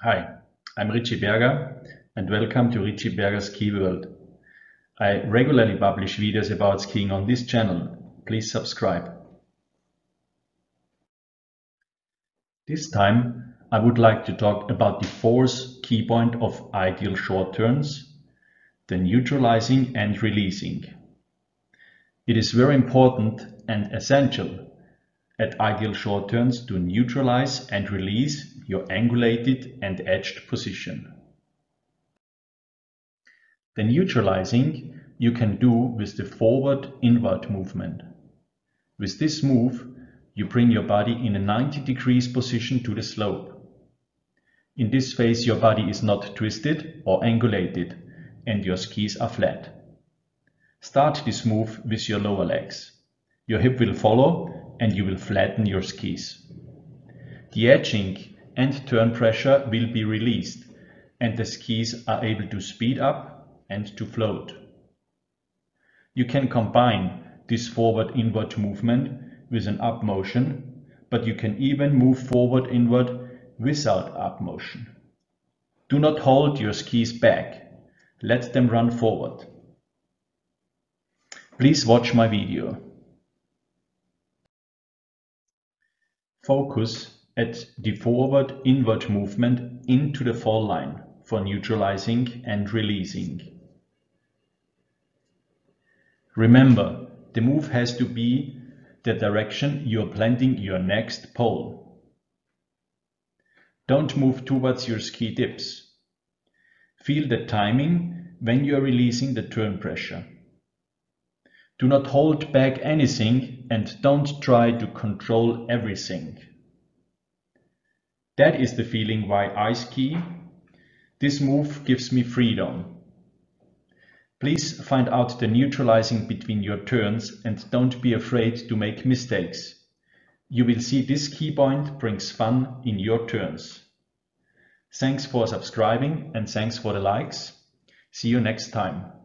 Hi, I'm Richi Berger and welcome to Richi Berger's Ski World. I regularly publish videos about skiing on this channel. Please subscribe. This time I would like to talk about the fourth key point of ideal short turns, the neutralizing and releasing. It is very important and essential at ideal short turns to neutralize and release your angulated and edged position. The neutralizing you can do with the forward inward movement. With this move, you bring your body in a 90 degrees position to the slope. In this phase your body is not twisted or angulated and your skis are flat. Start this move with your lower legs. Your hip will follow and you will flatten your skis. The edging and turn pressure will be released and the skis are able to speed up and to float. You can combine this forward inward movement with an up motion, but you can even move forward inward without up motion. Do not hold your skis back. Let them run forward. Please watch my video. Focus at the forward inward movement into the fall line for neutralizing and releasing. Remember, the move has to be the direction you're planting your next pole. Don't move towards your ski tips. Feel the timing when you are releasing the turn pressure. Do not hold back anything and don't try to control everything. That is the feeling why I ski. This move gives me freedom. Please find out the neutralizing between your turns and don't be afraid to make mistakes. You will see this key point brings fun in your turns. Thanks for subscribing and thanks for the likes. See you next time.